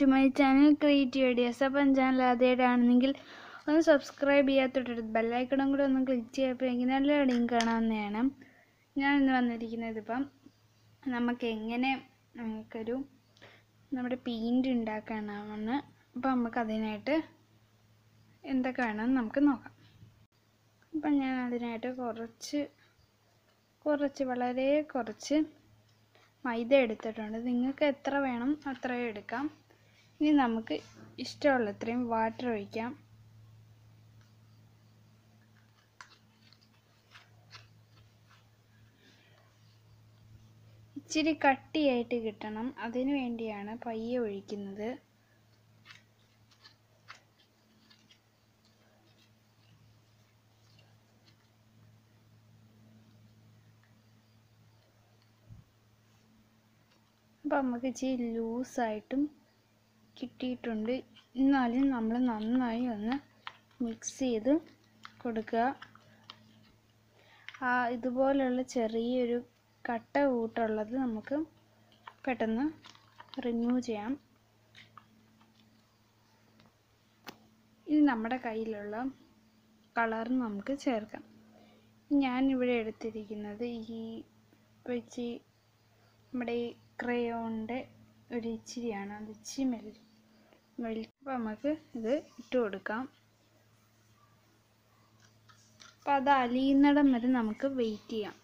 To my channel creative ideas അപ്പം channel ആദ്യമായിട്ടാണെങ്കിൽ ഒന്ന് സബ്സ്ക്രൈബ് ചെയ്യാത്തൊട്ട് ബെല്ലൈക്കണം കൂടെ ഒന്ന് ക്ലിക്ക് ചെയ്യപ്പോൾ എനിക്ക് നല്ല എവിടെയും കാണാവുന്നതാണ്. ഞാൻ ഇന്ന് വന്നിരിക്കുന്നത് ഇപ്പം നമുക്ക് എങ്ങനെ നമുക്കൊരു നമ്മുടെ പെയിന്റ് ഉണ്ടാക്കണമെന്ന് അപ്പം നമുക്ക് അതിനായിട്ട് എന്തൊക്കെ വേണമെന്ന് നമുക്ക് നോക്കാം. അപ്പം ഞാൻ അതിനായിട്ട് കുറച്ച് കുറച്ച് വളരെ കുറച്ച് മൈദ എടുത്തിട്ടുണ്ട്. നിങ്ങൾക്ക് എത്ര വേണം അത്രയും എടുക്കാം. ഇനി നമുക്ക് ഇഷ്ടമുള്ളത്രയും വാട്ടർ ഒഴിക്കാം. ഇച്ചിരി കട്ടിയായിട്ട് കിട്ടണം. അതിനു വേണ്ടിയാണ് പയ്യെ ഒഴിക്കുന്നത്. അപ്പം നമുക്ക് ഇച്ചിരി ലൂസായിട്ടും കിട്ടിയിട്ടുണ്ട്. എന്നാലും നമ്മൾ നന്നായി ഒന്ന് മിക്സ് ചെയ്ത് കൊടുക്കുക. ആ ഇതുപോലുള്ള ചെറിയൊരു കട്ട കൂട്ടുള്ളത് നമുക്ക് പെട്ടെന്ന് റിമൂവ് ചെയ്യാം. ഇനി നമ്മുടെ കയ്യിലുള്ള കളർ നമുക്ക് ചേർക്കാം. ഞാനിവിടെ എടുത്തിരിക്കുന്നത് ഈ വെച്ച് നമ്മുടെ ഈ ക്രയോണിന്റെ ഒരു ഇച്ചിരിയാണ്. അത് ഇച്ചിരി മെൽ അപ്പോൾ നമുക്ക് ഇത് ഇട്ട് കൊടുക്കാം. അപ്പം അത് അലിയുന്നിടം വരെ നമുക്ക് വെയിറ്റ് ചെയ്യാം.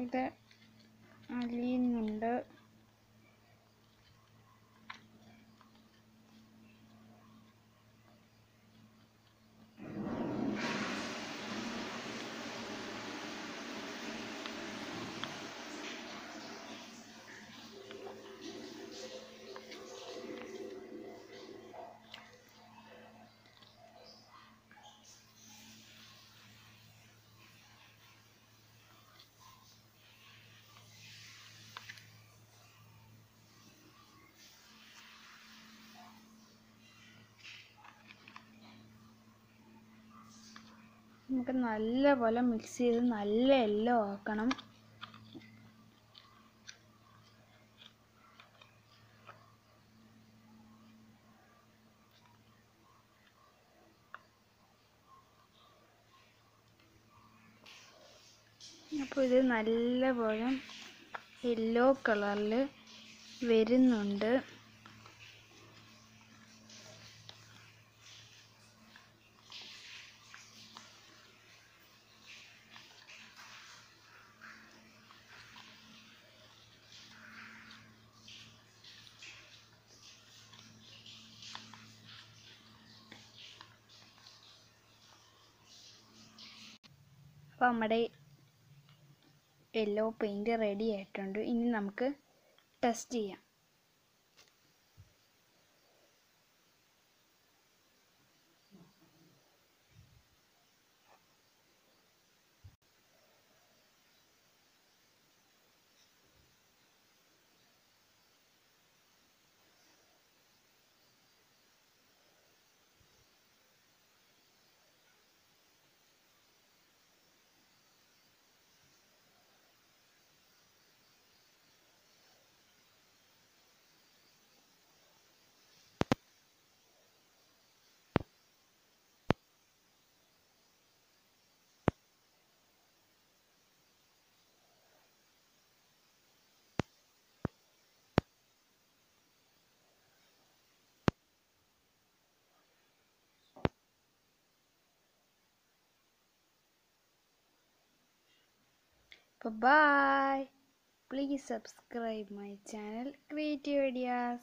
ഇത് അലിയുന്നുണ്ട്. നമുക്ക് നല്ലപോലെ മിക്സ് ചെയ്ത് നല്ല യെല്ലോ ആക്കണം. അപ്പോൾ ഇത് നല്ലപോലെ യെല്ലോ കളറിൽ വരുന്നുണ്ട്. അപ്പോൾ നമ്മുടെ യെല്ലോ പെയിന്റ് റെഡി ആയിട്ടുണ്ട്. ഇനി നമുക്ക് ടെസ്റ്റ് ചെയ്യാം. Bye bye. Please subscribe my channel Creative Ideas.